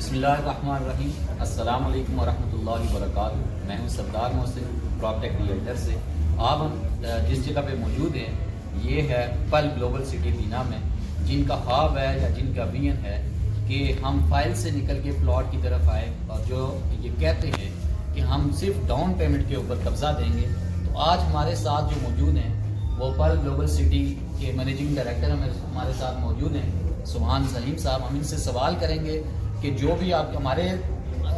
अस्सलाम वालेकुम वरहमतुल्लाहि वबरकातुहू। मैं हूँ सरदार मोहसिन प्रॉपटेक रिएल्टर से। आप हम जिस जगह पे मौजूद हैं, ये है पल ग्लोबल सिटी बीना में, जिनका ख्वाब है या जिनका वियन है कि हम फ़ाइल से निकल के प्लॉट की तरफ़ आए और जो ये कहते हैं कि हम सिर्फ़ डाउन पेमेंट के ऊपर कब्जा देंगे। तो आज हमारे साथ जो मौजूद हैं, वो पल ग्लोबल सिटी के मैनेजिंग डायरेक्टर हमारे साथ मौजूद हैं सुबहान सलीम साहब। हम इनसे सवाल करेंगे कि जो भी आप हमारे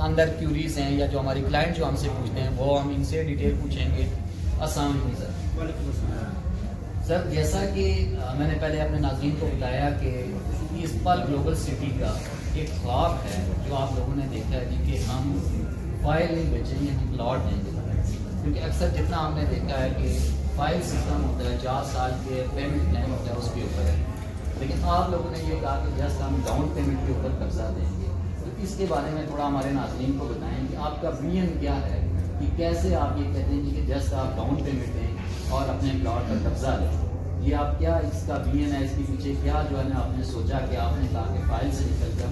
अंदर क्यूरीज हैं या जो हमारी क्लाइंट जो हमसे पूछते हैं, वो हम इनसे डिटेल पूछेंगे। आसान असल सर सर जैसा कि मैंने पहले अपने नाजीन को बताया कि इस पल ग्लोबल सिटी का एक ख्वाब है जो आप लोगों ने देखा है कि हम फ़ाइल नहीं बेचेंगे, हम प्लॉट देंगे। क्योंकि अक्सर जितना हमने देखा है कि फ़ाइल सिस्टम होता है, चार साल के पेमेंट प्लान होता है, उसके ऊपर है। लेकिन आप लोगों ने ये कहा कि जस्ट हम डाउन पेमेंट के ऊपर कब्जा देंगे। इसके बारे में थोड़ा हमारे नाजरीन को बताएँ कि आपका विजन क्या है, कि कैसे आप ये कहते हैं कि जस्ट आप डाउन पेमेंट दें और अपने प्लॉट पर कब्जा लें। ये आप क्या इसका विजन है? इसके पीछे क्या जो है ना आपने सोचा कि आपने कहा कि फ़ाइल से निकल कर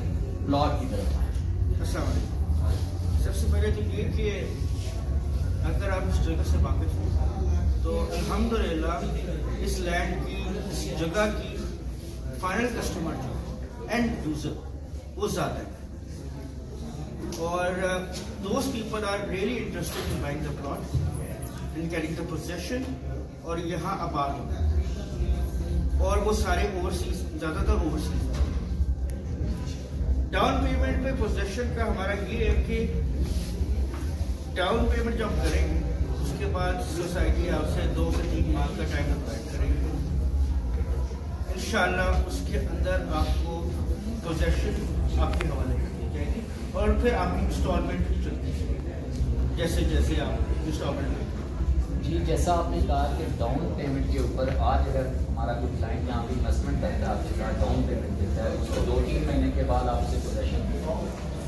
प्लॉट की तरफ़ आए। सबसे पहले तो ये कि अगर आप इस जगह से वाकिफ हो तो अलहमदिल्ला इस लैंड की, इस जगह की फाइनल कस्टमर जो एंड यूज़र वो ज़्यादा है। और those people are really interested in buying the plot in carrying the possession और यहाँ आबाद हो और वो सारे ओवरसीज ज़्यादातर ओवरसीज डाउन पेमेंट पे पोजेशन का हमारा ये है कि डाउन पेमेंट जब हम करेंगे, उसके बाद सोसाइटी आपसे दो से तीन माह का टाइम रिक्वायर करेंगे। इन उसके अंदर आपको पोजेशन आपके हवाले और फिर आपकी इंस्टॉलमेंट चलती जैसे जैसे आप इंस्टॉलमेंट जी, जैसा आपने कहा कि डाउन पेमेंट के ऊपर आज अगर हमारा कोई क्लाइंट यहाँ पे इन्वेस्टमेंट करता है, आपके साथ डाउन पेमेंट देता है, उसको दो तीन महीने के बाद आपसे पोजेशन है।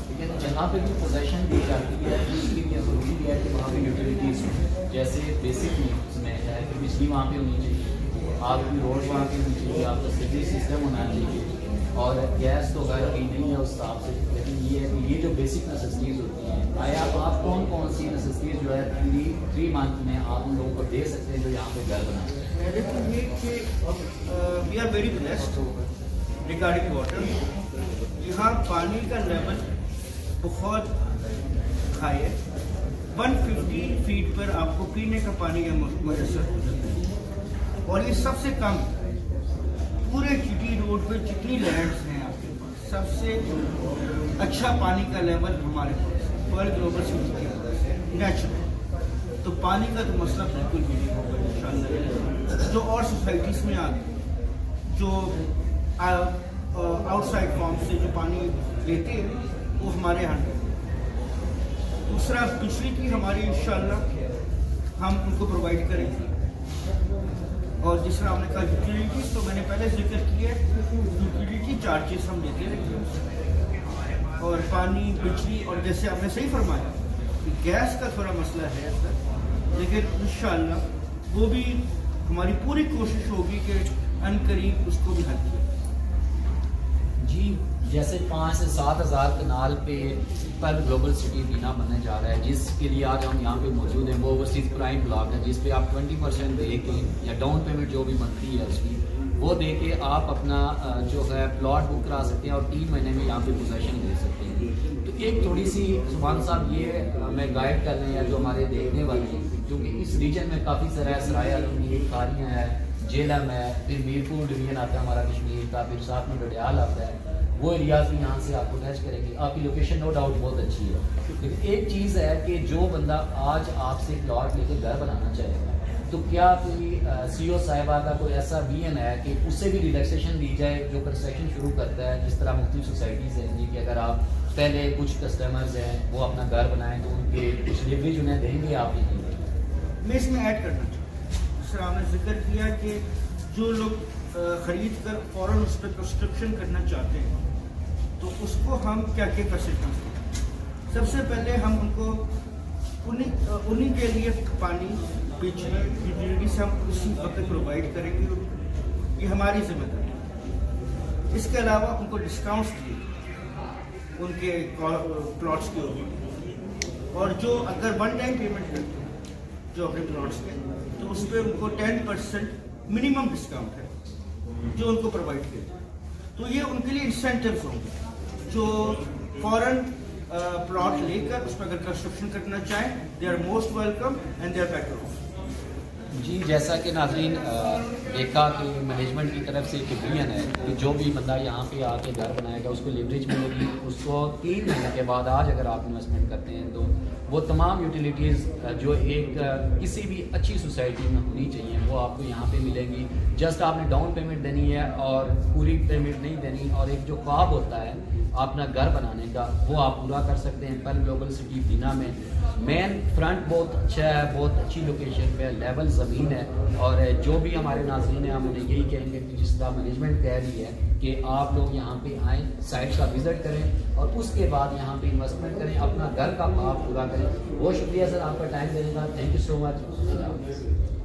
लेकिन जहाँ पे भी पोजेशन दी जाती है उसके लिए ज़रूरी है कि वहाँ पे यूटिलिटीज़ जैसे बेसिक नीड्स में है कि बिजली वहाँ पे होनी चाहिए, आपकी रोड वहाँ पे होनी चाहिए, आपका सिटी सिस्टम होना चाहिए। और गैस तो खैर कहीं नहीं है उस हिसाब से लेकिन ये ये जो बेसिक नेसेसिटीज़ होती हैं आया आप, कौन कौन सी नेसेसिटीज़ जो है थ्री थ्री मंथ में आप उन लोगों को दे सकते हैं जो यहाँ पे घर बनाए देखो ये कि we are very blessed regarding water यहाँ पानी का लेवल बहुत हाई है। 150 फीट पर आपको पीने का पानी का हो जाता है और ये सबसे कम पूरे चिटी रोड पे जितनी लैंड्स हैं आपके पास, सबसे अच्छा पानी का लेवल हमारे पास वर्ल्ड ग्लोबल सिटी के नेचुरल तो पानी का तो मसला बिल्कुल भी नहीं होगा इन जो और सोसाइटीज़ में आते जो आउटसाइड फॉर्म से जो पानी लेते हैं, वो हमारे यहाँ दूसरा बिजली की हमारी, इंशाल्लाह, हम उनको प्रोवाइड करेंगे। और जिस तरह आपने कहा यूटिलिटीज तो मैंने पहले ज़िक्र किया यूटिलिटी चार्जेस हम लेते हैं। और पानी, बिजली, और जैसे आपने सही फरमाया कि गैस का थोड़ा मसला है सर लेकिन इन वो भी हमारी पूरी कोशिश होगी कि अन करीब उसको भी हल किया जी, जैसे पाँच से सात हज़ार कनाल पे पर ग्लोबल सिटी बीना बनने जा रहा है, जिसके लिए आज हम यहाँ पे मौजूद हैं। वो ओवरसीज प्राइम ब्लॉक है, जिस पे आप ट्वेंटी परसेंट दे के या डाउन पेमेंट जो भी बनती है उसकी, वो दे के आप अपना जो है प्लॉट बुक करा सकते हैं और तीन महीने में यहाँ पे पोजेशन ले सकते हैं। तो एक थोड़ी सी ज़ुबान साहब, ये हमें गाइड कर रहे हैं जो हमारे देखने वाले हैं, क्योंकि इस रीजन में काफ़ी सारा सराया खारियाँ है जेलम है फिर मीरपुर डिवीज़न आता है हमारा कश्मीर का फिर साथ में डडियाल आता है, वो एरियाज़ भी यहाँ से आपको टच करेंगे। आपकी लोकेशन नो डाउट बहुत अच्छी है। लेकिन एक चीज़ है कि जो बंदा आज आपसे प्लॉट लेकर घर बनाना चाहेगा तो क्या कोई सी ओ साहिबा का कोई ऐसा एन है कि उससे भी रिलैक्सेशन दी जाए जो कंस्ट्रक्शन शुरू करता है, जिस तरह मुख्तु सोसाइटीज़ हैं जी कि अगर आप पहले कुछ कस्टमर्स हैं, वो अपना घर बनाएँ तो उनके कुछ लिवरेज उन्हें देंगे आप ही मैं इसमें ऐड करना सर आपने ज़िक्र किया कि जो लोग ख़रीद कर फ़ौर उस पर कंस्ट्रक्शन करना चाहते हैं तो उसको हम क्या क्या कर सकते हैं? सबसे पहले हम उनको उन्हीं उन्हीं के लिए पानी बिजली यूटिलिटीज हम उसी वक्त प्रोवाइड करेंगे, ये हमारी ज़िम्मेदारी इसके अलावा उनको डिस्काउंट्स दिए, उनके प्लॉट्स के ऊपर। और जो अगर वन टाइम पेमेंट करते हैं, जो अपने प्लॉट्स के तो उस पर उनको टेन परसेंट मिनिमम डिस्काउंट है, जो उनको प्रोवाइड किया तो ये उनके लिए इंसेंटिव होंगे, जो फॉरन प्लॉट लेकर उस पर अगर कंस्ट्रक्शन करना चाहें they are most welcome and they are better off जी, जैसा कि नाजरीन देखा कि मैनेजमेंट की तरफ़ से एक ओपिनियन है कि जो भी बंदा यहाँ पे आके घर बनाएगा, उसको लिवरेज मिलेगी, उसको तीन महीने के बाद आज अगर आप इन्वेस्टमेंट करते हैं तो वो तमाम यूटिलिटीज़ जो एक किसी भी अच्छी सोसाइटी में होनी चाहिए, वो आपको यहाँ पे मिलेंगी। जस्ट आपने डाउन पेमेंट देनी है और पूरी पेमेंट नहीं देनी, और एक जो ख्वाब होता है अपना घर बनाने का, वो आप पूरा कर सकते हैं, पर ग्लोबल सिटी बीना में। मेन फ्रंट बहुत अच्छा है, बहुत अच्छी लोकेशन पे लेवल ज़मीन है, और जो भी हमारे नाजरीन हैं, हम उन्हें यही कहेंगे कि जिस तरह मैनेजमेंट कह रही है कि आप लोग यहाँ पे आएँ साइट का विज़िट करें, और उसके बाद यहाँ पे इन्वेस्टमेंट करें, अपना घर का आप पूरा करें। बहुत शुक्रिया सर, आपका टाइम देने का थैंक यू सो मच